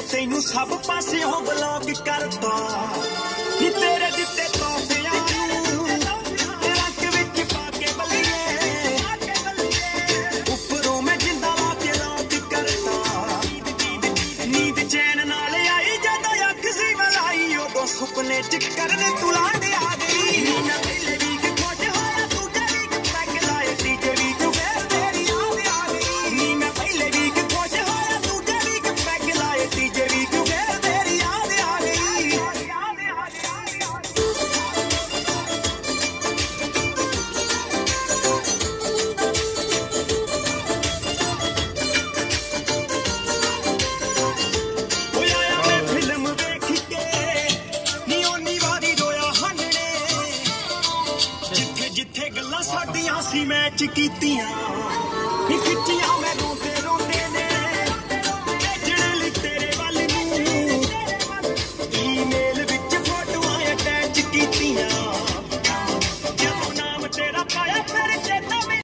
ਤੈਨੂੰ ਸਭ ਪਾਸਿਓਂ ਬਲੌਕ ਕਰਤਾ ਨੀ ਤੇਰੇ ਦਿੱਤੇ ਤੋਹਫਿਆਂ ਨੂੰ ਰੱਖ ਵਿੱਚ ਪਾ ਕੇ ਬੱਲੀਏ ਉੱਪਰੋਂ ਮੈਂ ਜਿੰਦਾ ਲਾ ਕੇ ਰੌਕ ਕਰਤਾ ਨੀਂਦ ਚੈਨ ਨਾਲ ਆਈ ਜਦੋਂ ਅੱਖ ਸੀ ਮਲਾਈ ਉਦੋਂ ਸੁਪਨੇ ਚ ਕਰਨ ਤੁਲਾ ਗੱਲਾਂ ਸਾਡੀਆਂ ਸੀ ਮੈਚ ਕੀਤੀਆਂ।